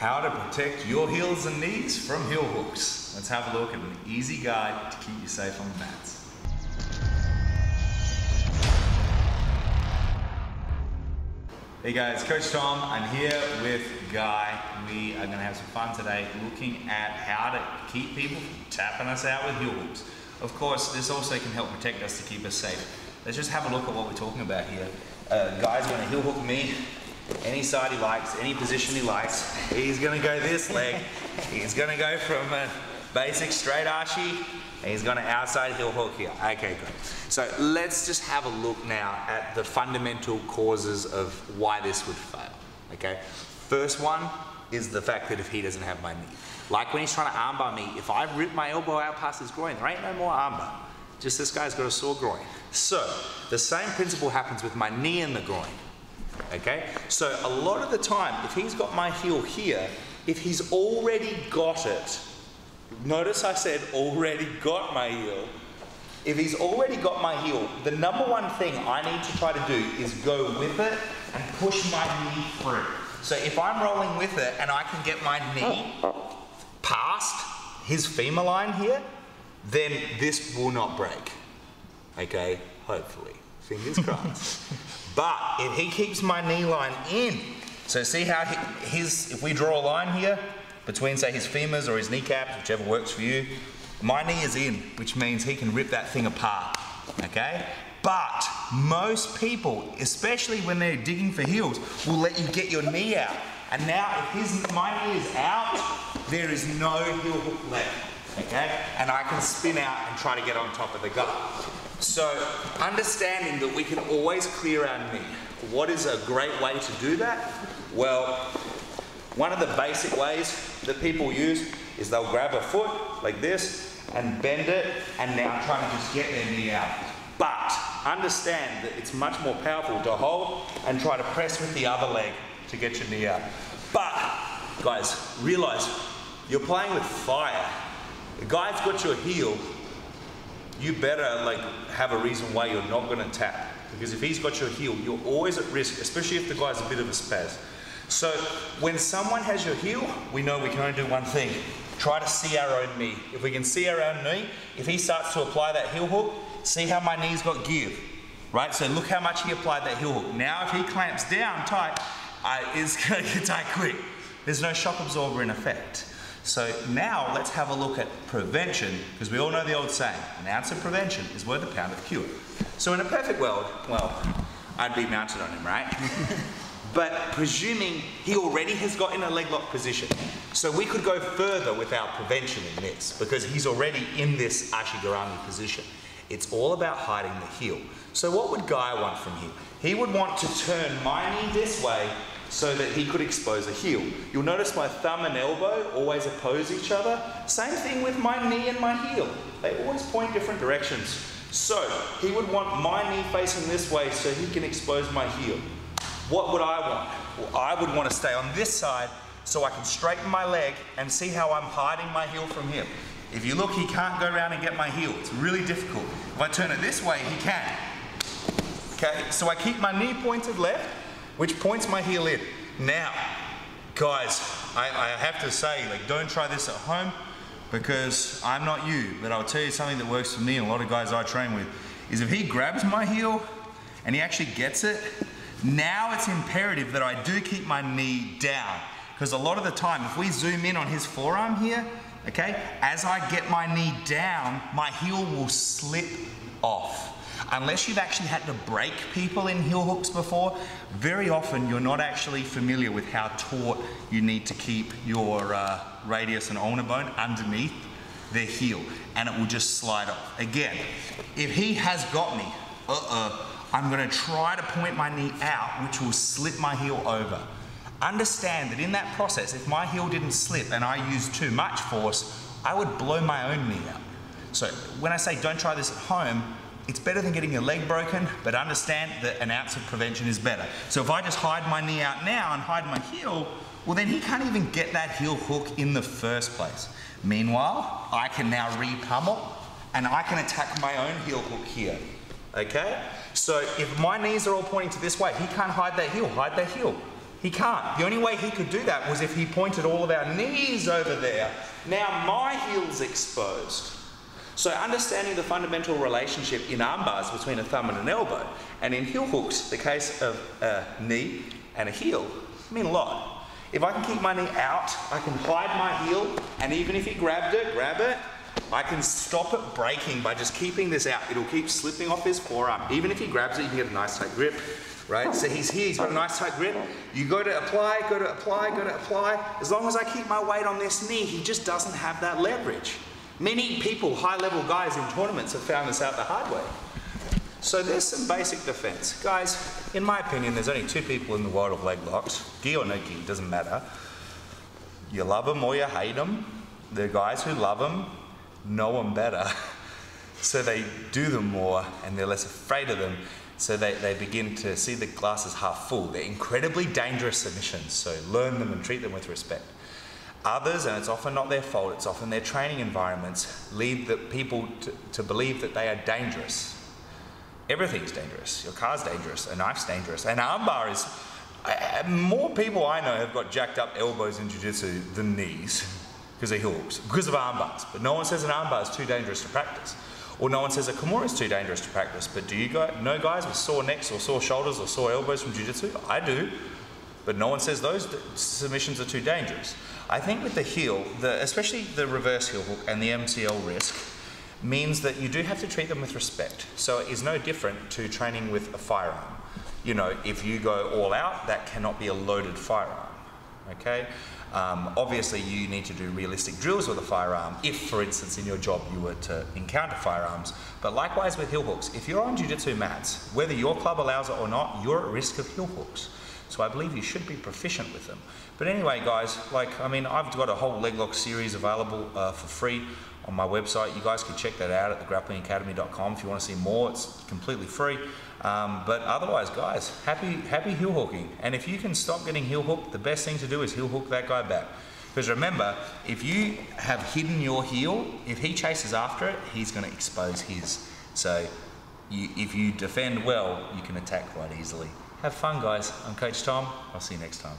how to protect your heels and knees from heel hooks. Let's have a look at an easy guide to keep you safe on the mats. Hey guys, Coach Tom. I'm here with Guy. We are going to have some fun today looking at how to keep people from tapping us out with heel hooks. Of course, this also can help protect us to keep us safe. Let's just have a look at what we're talking about here. Uh, guy's to heel hook me any side he likes, any position he likes. He's going to go this leg. He's going to go from a basic straight ashi He's going to outside heel hook here. Okay, good. So let's just have a look now at the fundamental causes of why this would fail. Okay. First one is the fact that if he doesn't have my knee. Like when he's trying to armbar me, if I rip my elbow out past his groin, there ain't no more armbar. Just this guy's got a sore groin. So the same principle happens with my knee in the groin. Okay? So a lot of the time, if he's got my heel here, if he's already got it Notice I said already got my heel. If he's already got my heel, the number one thing I need to try to do is go with it and push my knee through. So if I'm rolling with it and I can get my knee past his femur line here, then this will not break. Okay, hopefully. Fingers crossed. but if he keeps my knee line in, so see how his, if we draw a line here, between, say, his femurs or his kneecaps, whichever works for you. My knee is in, which means he can rip that thing apart, okay? But most people, especially when they're digging for heels, will let you get your knee out. And now, if his, my knee is out, there is no heel hook left, okay? And I can spin out and try to get on top of the gut. So, understanding that we can always clear our knee. What is a great way to do that? Well, one of the basic ways that people use is they'll grab a foot like this and bend it and now trying to just get their knee out. But understand that it's much more powerful to hold and try to press with the other leg to get your knee out. But guys, realize you're playing with fire. The guy's got your heel, you better like have a reason why you're not gonna tap. Because if he's got your heel, you're always at risk, especially if the guy's a bit of a spaz. So when someone has your heel, we know we can only do one thing. Try to see our own knee. If we can see our own knee, if he starts to apply that heel hook, see how my knee's got give, right? So look how much he applied that heel hook. Now if he clamps down tight, uh, it's gonna get tight quick. There's no shock absorber in effect. So now let's have a look at prevention, because we all know the old saying, an ounce of prevention is worth a pound of cure. So in a perfect world, well, I'd be mounted on him, right? but presuming he already has got in a leg lock position. So we could go further with our prevention in this because he's already in this Ashigarami position. It's all about hiding the heel. So what would Guy want from here? He would want to turn my knee this way so that he could expose a heel. You'll notice my thumb and elbow always oppose each other. Same thing with my knee and my heel. They always point different directions. So he would want my knee facing this way so he can expose my heel. What would I want? Well, I would want to stay on this side so I can straighten my leg and see how I'm hiding my heel from him. If you look, he can't go around and get my heel. It's really difficult. If I turn it this way, he can. Okay, so I keep my knee pointed left, which points my heel in. Now, guys, I, I have to say, like, don't try this at home because I'm not you, but I'll tell you something that works for me and a lot of guys I train with, is if he grabs my heel and he actually gets it, now it's imperative that I do keep my knee down because a lot of the time, if we zoom in on his forearm here, okay, as I get my knee down, my heel will slip off. Unless you've actually had to break people in heel hooks before, very often you're not actually familiar with how taut you need to keep your uh, radius and ulnar bone underneath their heel, and it will just slide off. Again, if he has got me, uh-uh, I'm going to try to point my knee out, which will slip my heel over. Understand that in that process, if my heel didn't slip and I used too much force, I would blow my own knee out. So when I say don't try this at home, it's better than getting your leg broken, but understand that an ounce of prevention is better. So if I just hide my knee out now and hide my heel, well then he can't even get that heel hook in the first place. Meanwhile, I can now re-pummel and I can attack my own heel hook here, okay? So if my knees are all pointing to this way, he can't hide that heel, hide that heel. He can't. The only way he could do that was if he pointed all of our knees over there. Now my heel's exposed. So understanding the fundamental relationship in arm bars between a thumb and an elbow, and in heel hooks, the case of a knee and a heel, mean a lot. If I can keep my knee out, I can hide my heel, and even if he grabbed it, grab it, I can stop it breaking by just keeping this out. It'll keep slipping off his forearm. Even if he grabs it, you can get a nice tight grip, right? So he's here, he's got a nice tight grip. You go to apply, go to apply, go to apply. As long as I keep my weight on this knee, he just doesn't have that leverage. Many people, high level guys in tournaments have found this out the hard way. So there's some basic defense. Guys, in my opinion, there's only two people in the world of leg locks. Gi or no gi, doesn't matter. You love them or you hate them. The guys who love them know them better. so they do them more and they're less afraid of them. So they, they begin to see the glass as half full. They're incredibly dangerous submissions, so learn them and treat them with respect. Others, and it's often not their fault, it's often their training environments, lead the people to, to believe that they are dangerous. Everything's dangerous. Your car's dangerous, a knife's dangerous, an armbar is. More people I know have got jacked up elbows in jiu-jitsu than knees because they're hooks, because of arm bars. But no one says an arm bar is too dangerous to practice. Or no one says a Kimura is too dangerous to practice. But do you know guys with sore necks or sore shoulders or sore elbows from jiu-jitsu? I do. But no one says those submissions are too dangerous. I think with the heel, the, especially the reverse heel hook and the MCL risk, means that you do have to treat them with respect. So it is no different to training with a firearm. You know, if you go all out, that cannot be a loaded firearm. Okay? Um, obviously, you need to do realistic drills with a firearm if, for instance, in your job you were to encounter firearms. But likewise with heel hooks, if you're on jiu-jitsu mats, whether your club allows it or not, you're at risk of heel hooks. So I believe you should be proficient with them. But anyway, guys, like, I mean, I've got a whole leg lock series available uh, for free on my website. You guys can check that out at thegrapplingacademy.com if you want to see more. It's completely free. Um, but otherwise, guys, happy happy heel hooking. And if you can stop getting heel hooked, the best thing to do is heel hook that guy back. Because remember, if you have hidden your heel, if he chases after it, he's going to expose his. So you, if you defend well, you can attack quite easily. Have fun, guys. I'm Coach Tom. I'll see you next time.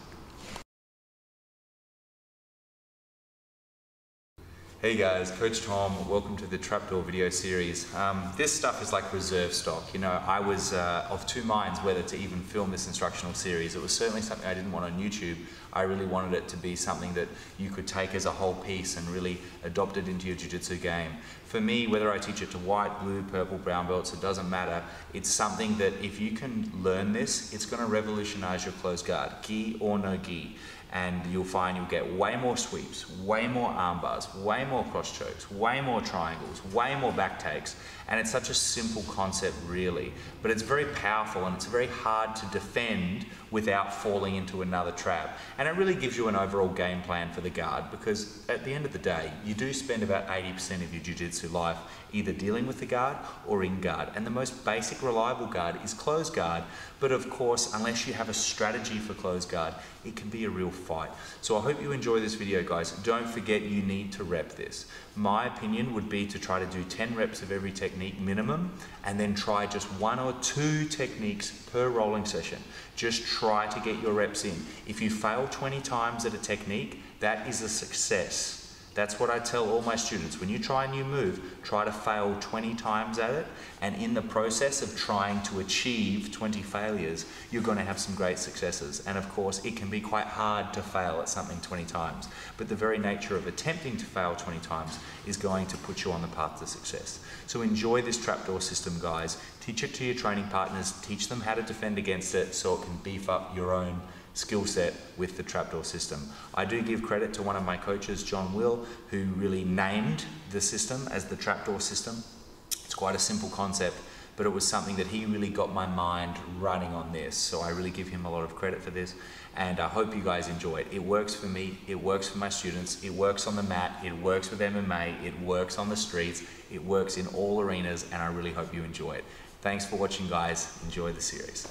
Hey guys, Coach Tom, welcome to the Trapdoor video series. Um, this stuff is like reserve stock. You know, I was uh, of two minds whether to even film this instructional series. It was certainly something I didn't want on YouTube. I really wanted it to be something that you could take as a whole piece and really adopt it into your jiu-jitsu game. For me, whether I teach it to white, blue, purple, brown belts, it doesn't matter. It's something that if you can learn this, it's going to revolutionize your closed guard, gi or no gi and you'll find you'll get way more sweeps, way more arm bars, way more cross chokes, way more triangles, way more back takes, and it's such a simple concept really, but it's very powerful and it's very hard to defend without falling into another trap. And it really gives you an overall game plan for the guard because at the end of the day, you do spend about 80% of your life either dealing with the guard or in guard. And the most basic reliable guard is closed guard, but of course, unless you have a strategy for closed guard, it can be a real fight. So I hope you enjoy this video, guys. Don't forget you need to rep this. My opinion would be to try to do 10 reps of every technique minimum, and then try just one or two techniques per rolling session. Just try to get your reps in. If you fail 20 times at a technique, that is a success. That's what I tell all my students. When you try a new move, try to fail 20 times at it, and in the process of trying to achieve 20 failures, you're going to have some great successes. And of course, it can be quite hard to fail at something 20 times, but the very nature of attempting to fail 20 times is going to put you on the path to success. So enjoy this trapdoor system, guys. Teach it to your training partners, teach them how to defend against it so it can beef up your own skill set with the trapdoor system. I do give credit to one of my coaches, John Will, who really named the system as the trapdoor system. It's quite a simple concept, but it was something that he really got my mind running on this. So I really give him a lot of credit for this, and I hope you guys enjoy it. It works for me, it works for my students, it works on the mat, it works with MMA, it works on the streets, it works in all arenas, and I really hope you enjoy it. Thanks for watching, guys. Enjoy the series.